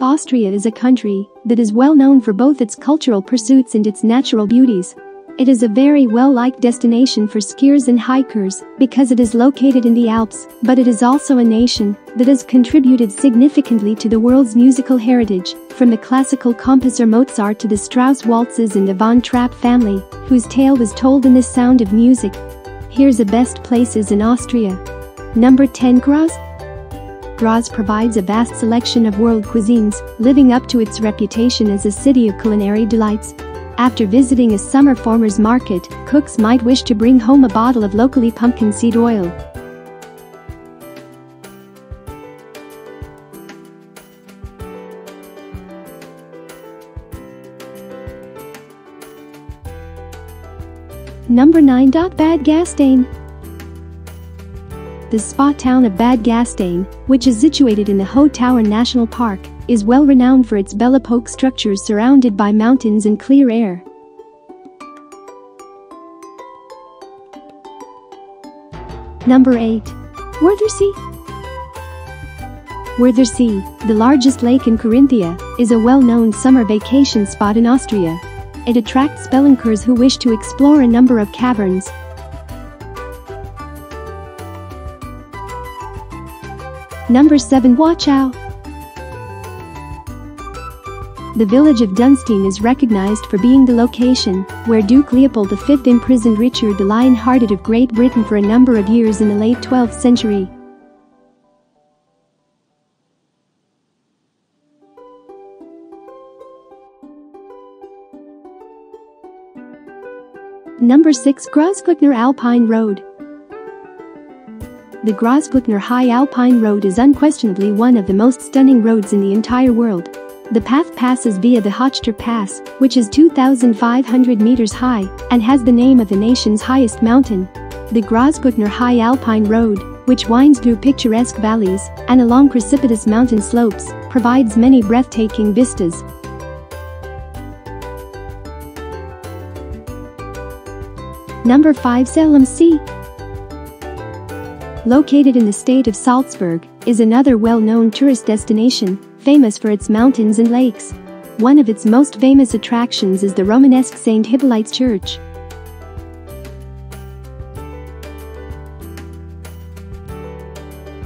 Austria is a country that is well known for both its cultural pursuits and its natural beauties. It is a very well-liked destination for skiers and hikers because it is located in the Alps, but it is also a nation that has contributed significantly to the world's musical heritage, from the classical composer Mozart to the Strauss waltzes and the von Trapp family, whose tale was told in the sound of music. Here's the best places in Austria. Number 10 Graz Graz provides a vast selection of world cuisines, living up to its reputation as a city of culinary delights. After visiting a summer farmer's market, cooks might wish to bring home a bottle of locally pumpkin seed oil. Number 9. Bad Gastein the spa town of Bad Gastein, which is situated in the Hohe Tauern National Park, is well renowned for its Belle Epoque structures surrounded by mountains and clear air. Number 8. Wörthersee Wörthersee, the largest lake in Carinthia, is a well-known summer vacation spot in Austria. It attracts spelunker who wish to explore a number of caverns, Number 7 Wachau The village of Dürnstein is recognized for being the location where Duke Leopold V imprisoned Richard the Lion-Hearted of Great Britain for a number of years in the late 12th century. Number 6 Großglockner Alpine Road the Großglockner High Alpine Road is unquestionably one of the most stunning roads in the entire world. The path passes via the Hochster Pass, which is 2,500 meters high and has the name of the nation's highest mountain. The Großglockner High Alpine Road, which winds through picturesque valleys and along precipitous mountain slopes, provides many breathtaking vistas. Number 5 Zell am See located in the state of Salzburg, is another well-known tourist destination, famous for its mountains and lakes. One of its most famous attractions is the Romanesque St. Hippolyte's Church.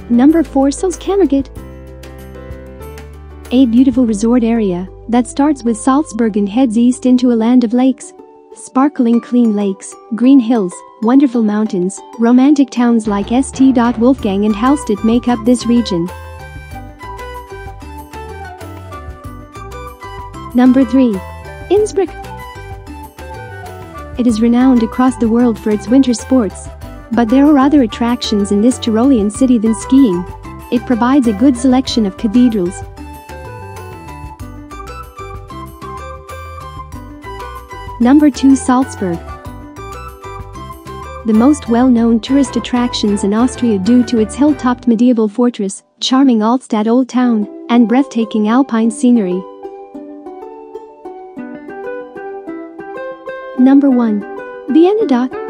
Number 4 Salzkammergut A beautiful resort area that starts with Salzburg and heads east into a land of lakes, Sparkling clean lakes, green hills, wonderful mountains, romantic towns like St. Wolfgang and Hallstatt make up this region. Number 3. Innsbruck It is renowned across the world for its winter sports. But there are other attractions in this Tyrolean city than skiing. It provides a good selection of cathedrals, Number 2 Salzburg The most well-known tourist attractions in Austria due to its hill-topped medieval fortress, charming Altstadt Old Town, and breathtaking alpine scenery. Number 1. Vienna Dock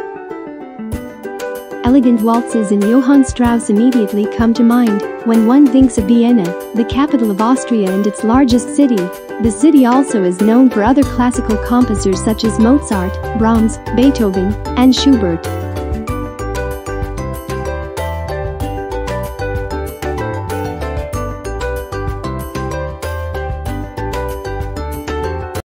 Elegant waltzes and Johann Strauss immediately come to mind when one thinks of Vienna, the capital of Austria and its largest city. The city also is known for other classical composers such as Mozart, Brahms, Beethoven, and Schubert.